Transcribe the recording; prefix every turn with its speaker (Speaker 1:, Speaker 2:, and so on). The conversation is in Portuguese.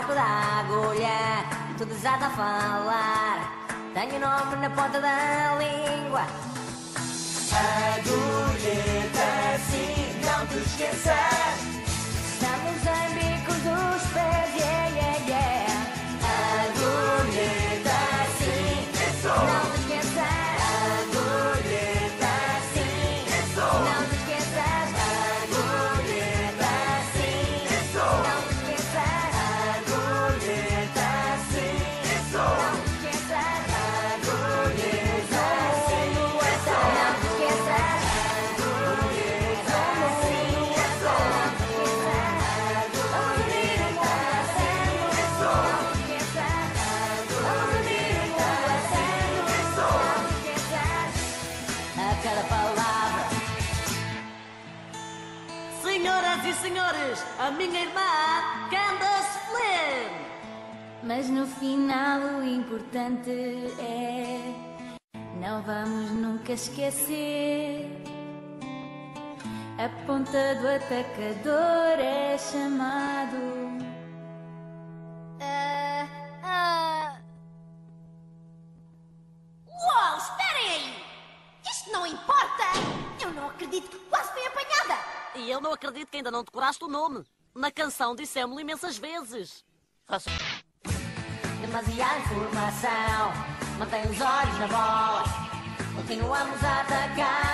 Speaker 1: buraco da agulha, tu desata a falar. Tenho nome na ponta da língua. Agulheta, sim, não te esqueças.
Speaker 2: Senhoras e senhores, a minha irmã Candace Flynn.
Speaker 3: Mas no final o importante é não vamos nunca esquecer. A ponta do atacador é chamado.
Speaker 4: Ah, ah. Uau, esperem aí! Isto não importa! Eu não acredito que!
Speaker 2: E eu não acredito que ainda não decoraste o nome. Na canção dissemos-lo imensas vezes. Faz-
Speaker 1: Demasiada informação, mantém os olhos na bola. Continuamos a atacar,